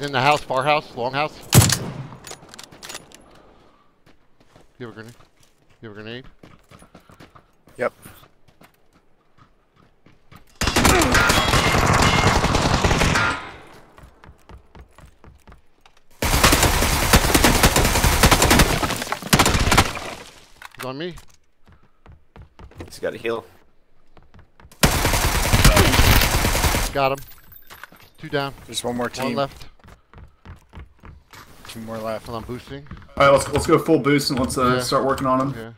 He's in the house, far house, long house. You have a grenade? You have a grenade? Yep. He's on me. He's got a heal. Got him. Two down. There's one more One team. left. Two more left. Hold on, boosting. All right, let's let's go full boost and let's uh, Yeah. start working on him. Yeah.